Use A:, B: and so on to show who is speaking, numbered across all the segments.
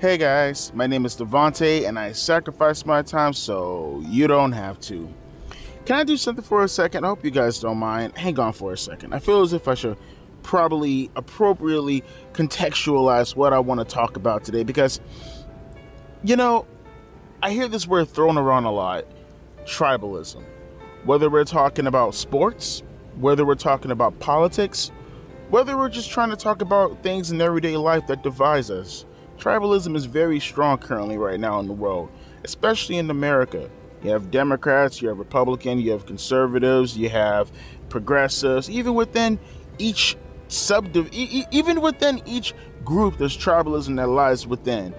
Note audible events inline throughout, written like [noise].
A: Hey guys, my name is Devante and I sacrifice my time so you don't have to. Can I do something for a second? I hope you guys don't mind. Hang on for a second. I feel as if I should probably appropriately contextualize what I want to talk about today because, you know, I hear this word thrown around a lot tribalism. Whether we're talking about sports, whether we're talking about politics, whether we're just trying to talk about things in everyday life that divides us. Tribalism is very strong currently right now in the world, especially in America. You have Democrats, you have Republicans, you have conservatives, you have progressives. Even within each e- even within each group, there's tribalism that lies within.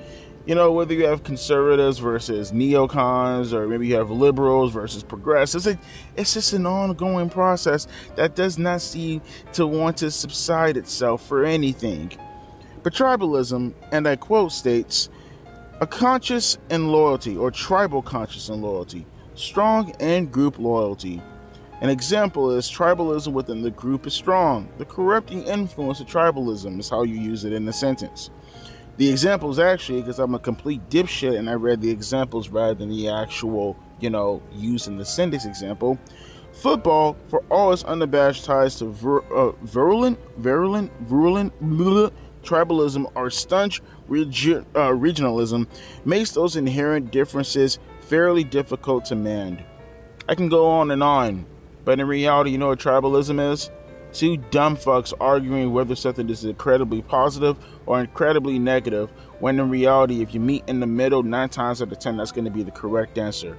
A: You know, whether you have conservatives versus neocons, or maybe you have liberals versus progressives, it, it's just an ongoing process that does not seem to want to subside itself for anything. But tribalism, and I quote, states a conscious and loyalty, or tribal conscious and loyalty, strong and group loyalty. An example is tribalism within the group is strong. The corrupting influence of tribalism is how you use it in a sentence. The examples actually, because I'm a complete dipshit and I read the examples rather than the actual, you know, use in the sentence example. Football, for all its unabashed ties to vir- uh, virulent, virulent, virulent, bleh, [laughs] tribalism or staunch regi- uh, regionalism makes those inherent differences fairly difficult to mend. I can go on and on, but in reality, you know what tribalism is? Two dumb fucks arguing whether something is incredibly positive or incredibly negative, when in reality, if you meet in the middle, nine times out of ten, that's going to be the correct answer.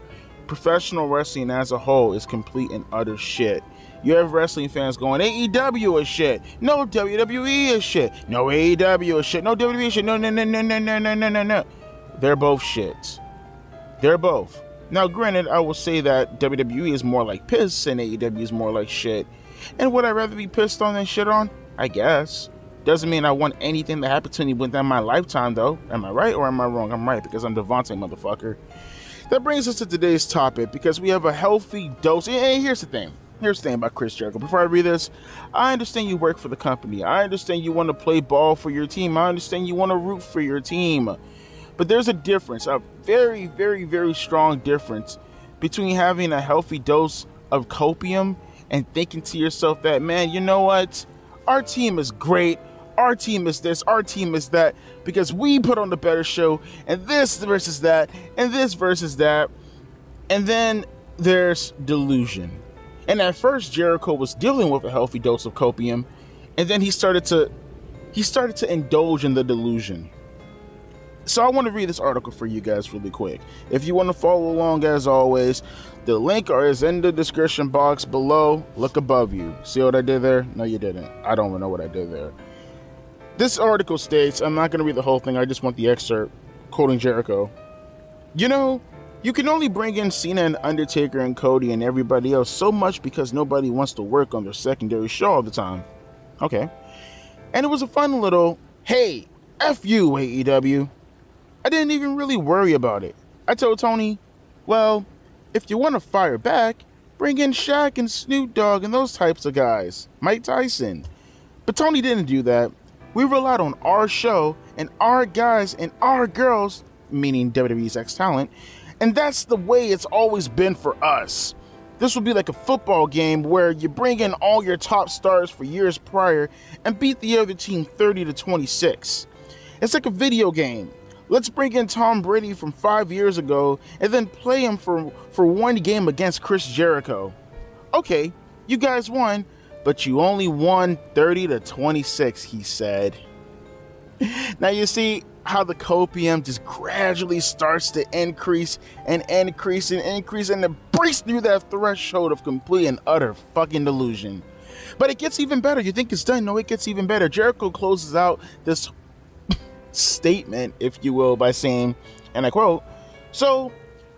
A: Professional wrestling as a whole is complete and utter shit. You have wrestling fans going, AEW is shit. No, WWE is shit. No, AEW is shit. No, WWE is shit. No, no, no, no, no, no, no, no, no, no. They're both shits. They're both. Now, granted, I will say that WWE is more like piss and AEW is more like shit. And would I rather be pissed on than shit on? I guess. Doesn't mean I want anything to happen to me within my lifetime, though. Am I right or am I wrong? I'm right because I'm Devante, motherfucker. That brings us to today's topic because we have a healthy dose. And here's the thing here's the thing about Chris Jericho. Before I read this, I understand you work for the company. I understand you want to play ball for your team. I understand you want to root for your team. But there's a difference, a very, very, very strong difference between having a healthy dose of copium and thinking to yourself that, man, you know what? Our team is great. Our team is this, our team is that, because we put on the better show, and this versus that, and this versus that. And then there's delusion and at first, Jericho was dealing with a healthy dose of copium, and then he started to he started to indulge in the delusion. So I want to read this article for you guys really quick. If you want to follow along, as always, the link is in the description box below. Look above you. See what I did there? No, you didn't. I don't know what I did there. This article states, I'm not going to read the whole thing, I just want the excerpt, quoting Jericho. You know, you can only bring in Cena and Undertaker and Cody and everybody else so much because nobody wants to work on their secondary show all the time. Okay. And it was a fun little, hey, F you, AEW. I didn't even really worry about it. I told Tony, well, if you want to fire back, bring in Shaq and Snoop Dogg and those types of guys, Mike Tyson. But Tony didn't do that. We relied on our show and our guys and our girls, meaning WWE's ex talent, and that's the way it's always been for us. This would be like a football game where you bring in all your top stars for years prior and beat the other team 30 to 26. It's like a video game. Let's bring in Tom Brady from five years ago and then play him for, for one game against Chris Jericho. Okay, you guys won, but you only won 30 to 26, he said. now, you see, how the copium just gradually starts to increase and increase and increase and it breaks through that threshold of complete and utter fucking delusion. But it gets even better. You think it's done? No, it gets even better. Jericho closes out this [laughs] statement, if you will, by saying, and I quote, So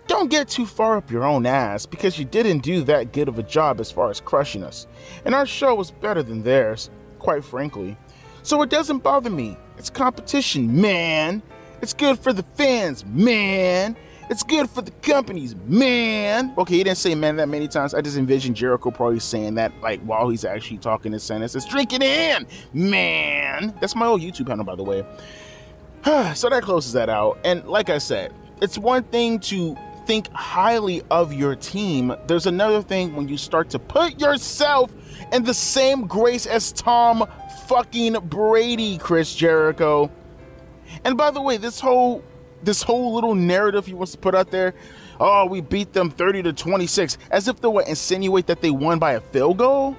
A: don't get too far up your own ass because you didn't do that good of a job as far as crushing us. And our show was better than theirs, quite frankly. So it doesn't bother me it's competition, man. It's good for the fans, man. It's good for the companies, man. Okay, he didn't say man that many times. I just envision Jericho probably saying that like while he's actually talking his sentences. Drink it in, man. That's my old YouTube handle, by the way. [sighs] so that closes that out. And like I said, it's one thing to think highly of your team. There's another thing when you start to put yourself in the same grace as Tom fucking Brady, Chris Jericho. And by the way, this whole this whole little narrative he wants to put out there, oh, we beat them 30 to 26, as if they would insinuate that they won by a field goal.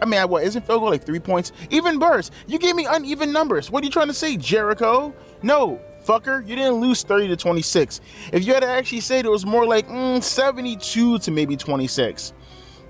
A: I mean, what isn't field goal like three points? Even burst. You gave me uneven numbers. What are you trying to say, Jericho? No, fucker, you didn't lose 30 to 26. If you had to actually say it, it was more like mm, 72 to maybe 26.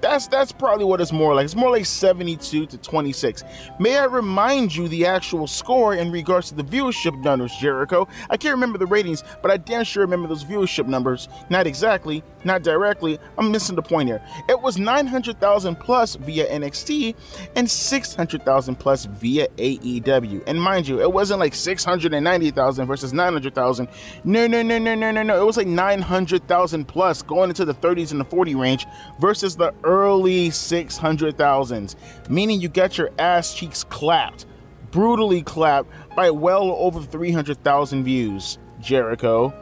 A: That's that's probably what it's more like. It's more like 72 to 26. May I remind you the actual score in regards to the viewership numbers, Jericho? I can't remember the ratings, but I damn sure remember those viewership numbers. Not exactly, not directly. I'm missing the point here. It was 900,000 plus via NXT and 600,000 plus via AEW. And mind you, it wasn't like 690,000 versus 900,000. No, no, no, no, no, no, no. It was like 900,000 plus going into the 30s and the 40 range versus the early 600,000s, meaning you got your ass cheeks clapped, brutally clapped by well over 300,000 views, Jericho.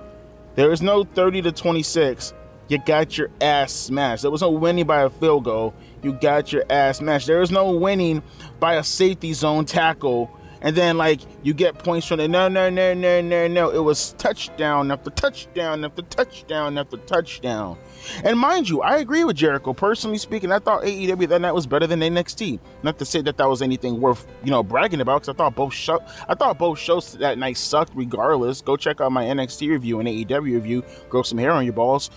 A: There is no 30 to 26. You got your ass smashed. There was no winning by a field goal. You got your ass smashed. There is no winning by a safety zone tackle and then like you get points from it. No, no, no, no, no, no. It was touchdown after touchdown after touchdown after touchdown. And mind you, I agree with Jericho. Personally speaking, I thought AEW that night was better than NXT. Not to say that that was anything worth you know bragging about, because I thought both show I thought both shows that night sucked. Regardless, go check out my NXT review and AEW review. Grow some hair on your balls.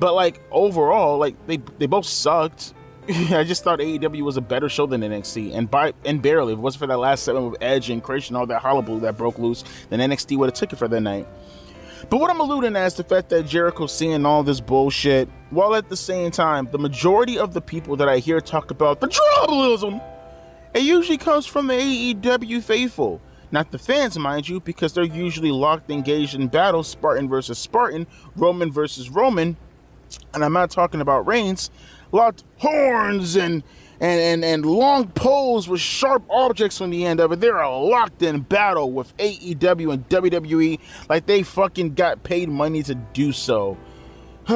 A: But like overall, like they they both sucked. [laughs] I just thought AEW was a better show than NXT, and by and barely. If it wasn't for that last segment with Edge and Christian, all that hullabaloo that broke loose, then NXT would have took it for that night. But what I'm alluding at is the fact that Jericho's seeing all this bullshit, while at the same time, the majority of the people that I hear talk about the tribalism, it usually comes from the AEW faithful. Not the fans, mind you, because they're usually locked engaged in battle, Spartan versus Spartan, Roman versus Roman. And I'm not talking about Reigns locked horns and and, and, and long poles with sharp objects on the end of it. They're locked in battle with AEW and WWE like they fucking got paid money to do so. [sighs]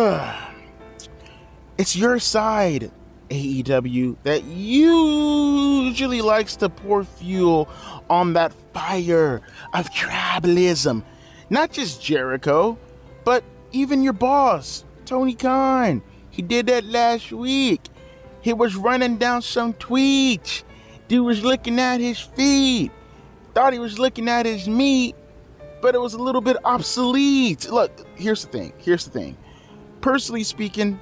A: it's your side, AEW, that usually likes to pour fuel on that fire of tribalism. Not just Jericho, but even your boss, Tony Khan. He did that last week. He was running down some tweets. Dude was looking at his feet. Thought he was looking at his meat, but it was a little bit obsolete. Look, here's the thing. Here's the thing. Personally speaking,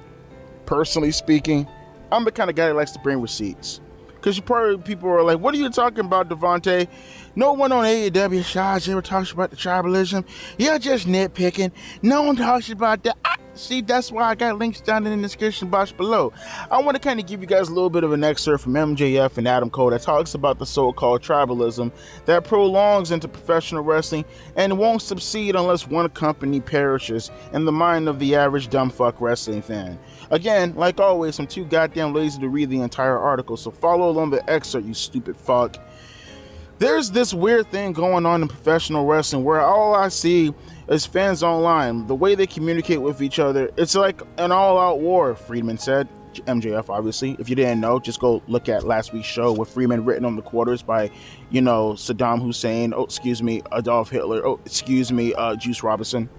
A: personally speaking, I'm the kind of guy that likes to bring receipts. Because you probably people are like, what are you talking about, Devante? No one on AEW shots ever talks about the tribalism. You're just nitpicking. No one talks about that. See, that's why I got links down in the description box below. I want to kind of give you guys a little bit of an excerpt from MJF and Adam Cole that talks about the so called tribalism that prolongs into professional wrestling and won't succeed unless one company perishes in the mind of the average dumb fuck wrestling fan. Again, like always, I'm too goddamn lazy to read the entire article, so follow along the excerpt, you stupid fuck. There's this weird thing going on in professional wrestling where all I see as fans online, the way they communicate with each other, it's like an all out war, Friedman said. MJF, obviously. If you didn't know, just go look at last week's show with Freeman written on the quarters by, you know, Saddam Hussein. Oh, excuse me, Adolf Hitler. Oh, excuse me, uh, Juice Robinson.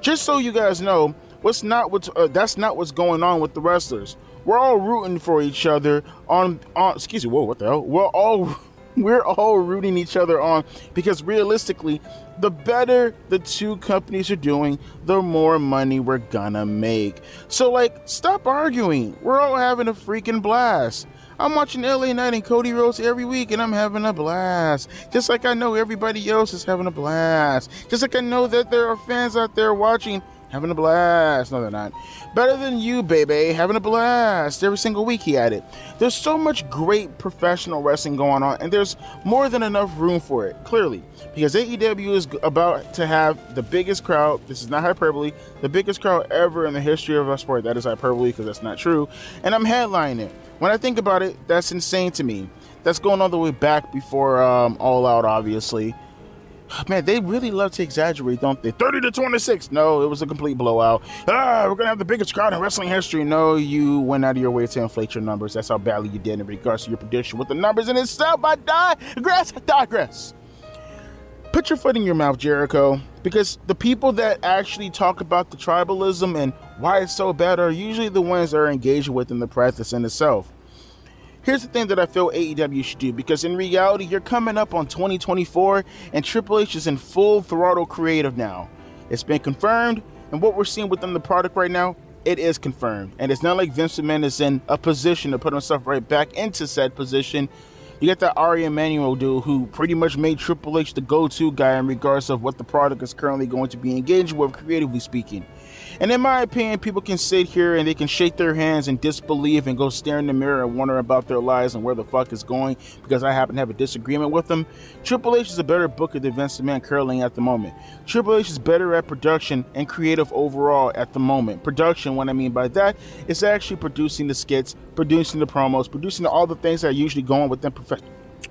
A: Just so you guys know, what's not what's uh, that's not what's going on with the wrestlers. We're all rooting for each other on on. Excuse me, whoa, what the hell? We're all [laughs] we're all rooting each other on because realistically, the better the two companies are doing, the more money we're gonna make. So, like, stop arguing. We're all having a freaking blast. I'm watching LA Knight and Cody Rhodes every week and I'm having a blast. Just like I know everybody else is having a blast. Just like I know that there are fans out there watching having a blast. No, they're not. Better than you, baby. Having a blast every single week. He added. There's so much great professional wrestling going on, and there's more than enough room for it. Clearly, because AEW is about to have the biggest crowd. This is not hyperbole. The biggest crowd ever in the history of our sport. That is hyperbole because that's not true. And I'm headlining it. When I think about it, that's insane to me. That's going all the way back before um, All Out, obviously. [sighs] Man, they really love to exaggerate, don't they? 30 to 26. No, it was a complete blowout. Ah, we're going to have the biggest crowd in wrestling history. No, you went out of your way to inflate your numbers. That's how badly you did in regards to your prediction with the numbers in itself. I digress, digress. Put your foot in your mouth, Jericho, because the people that actually talk about the tribalism and why it's so bad are usually the ones that are engaged with in the practice in itself. Here's the thing that I feel AEW should do because in reality, you're coming up on 2024 and Triple H is in full throttle creative now. It's been confirmed, and what we're seeing within the product right now, it is confirmed. And it's not like Vince McMahon is in a position to put himself right back into said position. You got that Ari Emanuel dude who pretty much made Triple H the go-to guy in regards of what the product is currently going to be engaged with, creatively speaking. And in my opinion, people can sit here and they can shake their hands and disbelieve and go stare in the mirror and wonder about their lives and where the fuck is going because I happen to have a disagreement with them. Triple H is a better booker than Vince McMahon curling at the moment. Triple H is better at production and creative overall at the moment. Production, what I mean by that, is actually producing the skits, producing the promos, producing all the things that are usually going within prof-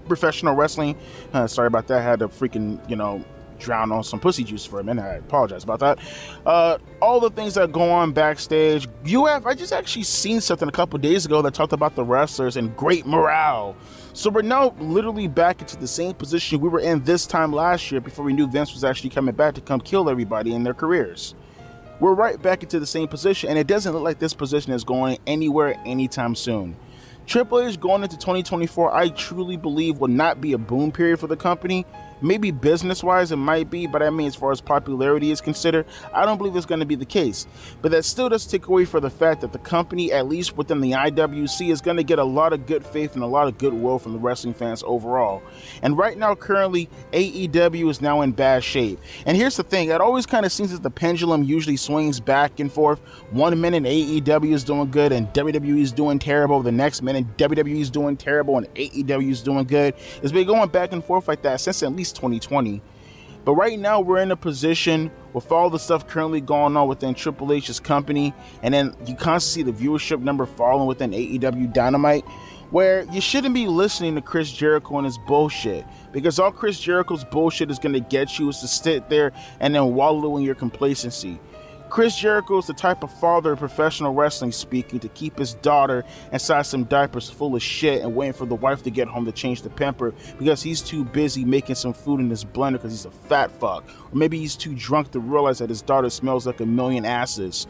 A: professional wrestling. Uh, sorry about that. I had to freaking, you know, drown on some pussy juice for a minute. I apologize about that. Uh, all the things that go on backstage. UF, I just actually seen something a couple days ago that talked about the wrestlers and great morale. So we're now literally back into the same position we were in this time last year before we knew Vince was actually coming back to come kill everybody in their careers. We're right back into the same position, and it doesn't look like this position is going anywhere anytime soon. Triple H going into 2024, I truly believe will not be a boom period for the company Maybe business wise, it might be, but I mean, as far as popularity is considered, I don't believe it's going to be the case. But that still does take away for the fact that the company, at least within the IWC, is going to get a lot of good faith and a lot of goodwill from the wrestling fans overall. And right now, currently, AEW is now in bad shape. And here's the thing it always kind of seems that the pendulum usually swings back and forth. One minute, AEW is doing good and WWE is doing terrible. The next minute, WWE is doing terrible and AEW is doing good. It's been going back and forth like that since at least 2020. But right now, we're in a position with all the stuff currently going on within Triple H's company, and then you constantly see the viewership number falling within AEW Dynamite, where you shouldn't be listening to Chris Jericho and his bullshit. Because all Chris Jericho's bullshit is going to get you is to sit there and then wallow in your complacency. Chris Jericho is the type of father professional wrestling speaking to keep his daughter inside some diapers full of shit and waiting for the wife to get home to change the pamper because he's too busy making some food in his blender because he's a fat fuck. Or maybe he's too drunk to realize that his daughter smells like a million asses.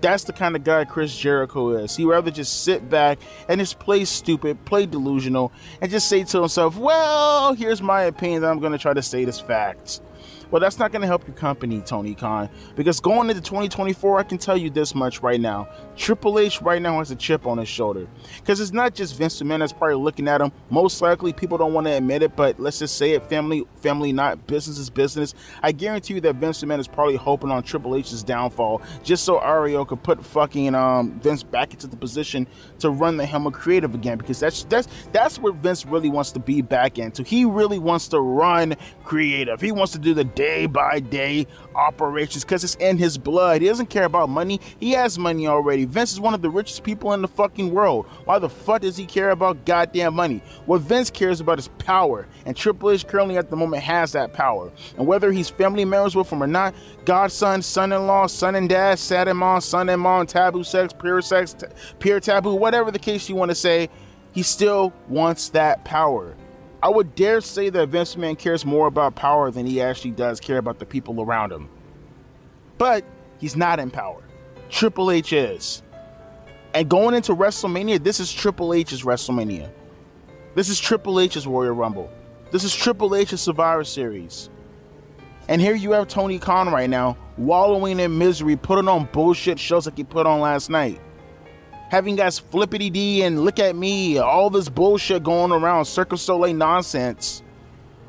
A: That's the kind of guy Chris Jericho is. He'd rather just sit back and just play stupid, play delusional, and just say to himself, well, here's my opinion that I'm going to try to state as facts. Well, that's not going to help your company, Tony Khan, because going into 2024, I can tell you this much right now. Triple H right now has a chip on his shoulder. Because it's not just Vince McMahon that's probably looking at him. Most likely, people don't want to admit it, but let's just say it family, family, not business is business. I guarantee you that Vince McMahon is probably hoping on Triple H's downfall just so Ariel could put fucking um, Vince back into the position to run the helm of creative again. Because that's that's that's where Vince really wants to be back into. He really wants to run creative. He wants to do the day by day operations because it's in his blood. He doesn't care about money. He has money already. Vince is one of the richest people in the fucking world. Why the fuck does he care about goddamn money? What Vince cares about is power. And Triple H currently at the moment has that power. And whether he's family members with him or not, godson, son-in-law, son and dad, sad-in-law, son-in-law, taboo sex, pure sex, t- pure taboo, whatever the case you want to say, he still wants that power. I would dare say that Vince McMahon cares more about power than he actually does care about the people around him. But he's not in power. Triple H is. And going into WrestleMania, this is Triple H's WrestleMania. This is Triple H's Royal Rumble. This is Triple H's Survivor Series. And here you have Tony Khan right now, wallowing in misery, putting on bullshit shows like he put on last night having guys flippity D and look at me, all this bullshit going around, Cirque Soleil nonsense.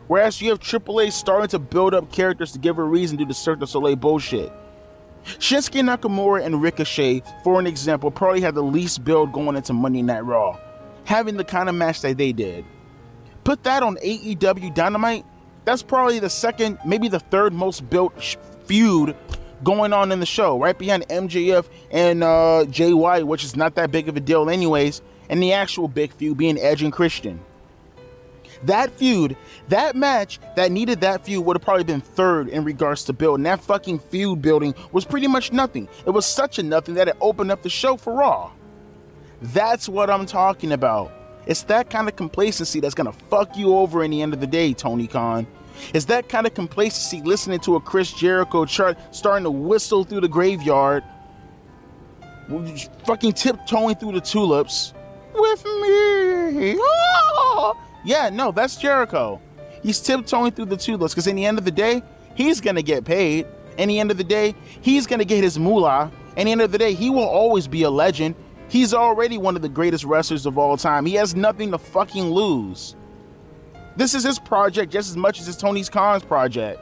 A: Whereas you have Triple H starting to build up characters to give a reason to the Cirque Soleil bullshit. Shinsuke Nakamura and Ricochet, for an example, probably had the least build going into Monday Night Raw, having the kind of match that they did. Put that on AEW Dynamite, that's probably the second, maybe the third most built feud going on in the show, right behind MJF and uh, White, which is not that big of a deal, anyways, and the actual big feud being Edge and Christian. That feud, that match that needed that feud would have probably been third in regards to build. And That fucking feud building was pretty much nothing. It was such a nothing that it opened up the show for Raw. That's what I'm talking about. It's that kind of complacency that's gonna fuck you over in the end of the day, Tony Khan. It's that kind of complacency listening to a Chris Jericho chart starting to whistle through the graveyard, fucking tiptoeing through the tulips with me. Oh! Yeah, no, that's Jericho. He's tiptoeing through the tulips because in the end of the day, he's gonna get paid. In the end of the day, he's gonna get his moolah. In the end of the day, he will always be a legend. He's already one of the greatest wrestlers of all time. He has nothing to fucking lose. This is his project just as much as it's Tony Khan's project.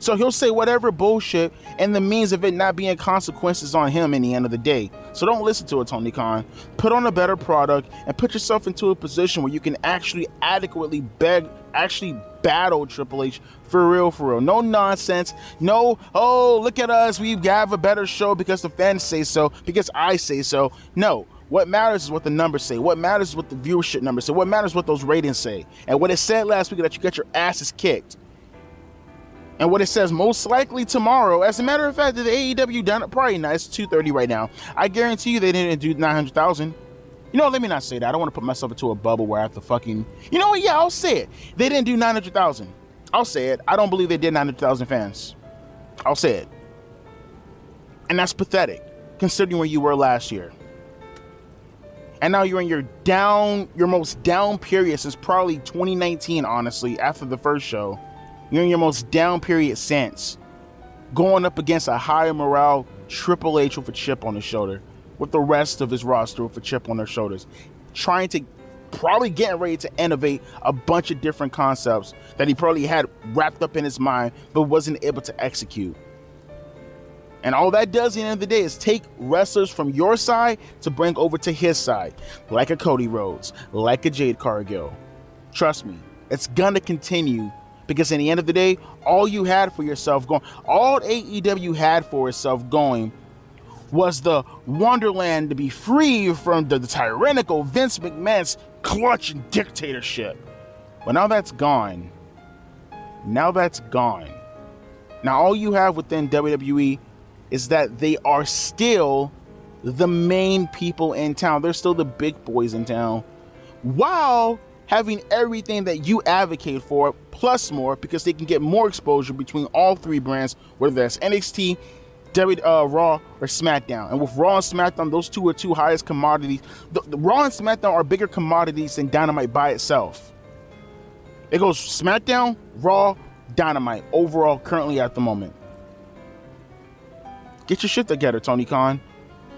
A: So he'll say whatever bullshit and the means of it not being consequences on him in the end of the day. So don't listen to it, Tony Khan. Put on a better product and put yourself into a position where you can actually adequately beg, actually battle Triple H for real, for real. No nonsense. No, oh, look at us. We have a better show because the fans say so, because I say so. No. What matters is what the numbers say. What matters is what the viewership numbers say. What matters is what those ratings say. And what it said last week that you got your asses kicked. And what it says most likely tomorrow, as a matter of fact, the AEW Dynamite probably not. It's 2:30 right now. I guarantee you they didn't do 900,000. You know, let me not say that. I don't want to put myself into a bubble where I have to fucking. You know what? Yeah, I'll say it. They didn't do 900,000. I'll say it. I don't believe they did 900,000 fans. I'll say it. And that's pathetic, considering where you were last year. And now you're in your down, your most down period since probably 2019, honestly, after the first show you're in your most down period since. Going up against a higher morale Triple H with a chip on his shoulder, with the rest of his roster with a chip on their shoulders, trying to probably getting ready to innovate a bunch of different concepts that he probably had wrapped up in his mind but wasn't able to execute. And all that does at the end of the day is take wrestlers from your side to bring over to his side, like a Cody Rhodes, like a Jade Cargill. Trust me, it's gonna continue because in the end of the day, all you had for yourself going, all AEW had for itself going was the wonderland to be free from the, the tyrannical Vince McMahon's clutch and dictatorship. But now that's gone. Now that's gone. Now all you have within WWE is that they are still the main people in town. They're still the big boys in town. While having everything that you advocate for plus more because they can get more exposure between all three brands, whether that's NXT, W, uh, Raw, or SmackDown. And with Raw and SmackDown, those two are two highest commodities. The, the Raw and SmackDown are bigger commodities than Dynamite by itself. It goes SmackDown, Raw, Dynamite overall currently at the moment. Get your shit together, Tony Khan.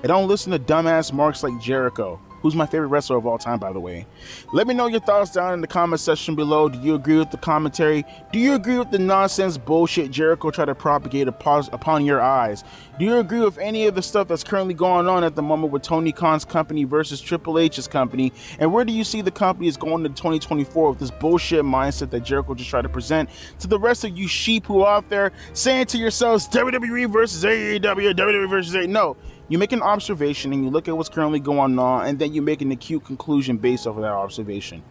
A: And don't listen to dumbass marks like Jericho who's my favorite wrestler of all time, by the way. Let me know your thoughts down in the comment section below. Do you agree with the commentary? Do you agree with the nonsense bullshit Jericho tried to propagate upon your eyes? Do you agree with any of the stuff that's currently going on at the moment with Tony Khan's company versus Triple H's company? And where do you see the company is going in 2024 with this bullshit mindset that Jericho just tried to present to the rest of you sheep who are out there saying to yourselves WWE versus AEW, WWE versus A? No, you make an observation and you look at what's currently going on, and then you make an acute conclusion based off of that observation.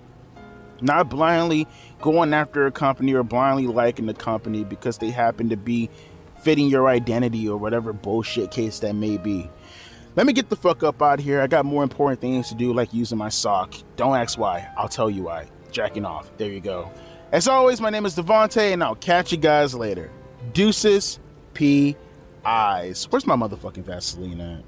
A: Not blindly going after a company or blindly liking the company because they happen to be fitting your identity or whatever bullshit case that may be. Let me get the fuck up out of here. I got more important things to do, like using my sock. Don't ask why. I'll tell you why. Jacking off. There you go. As always, my name is Devante, and I'll catch you guys later. Deuces, P eyes. Where's my motherfucking Vaseline at?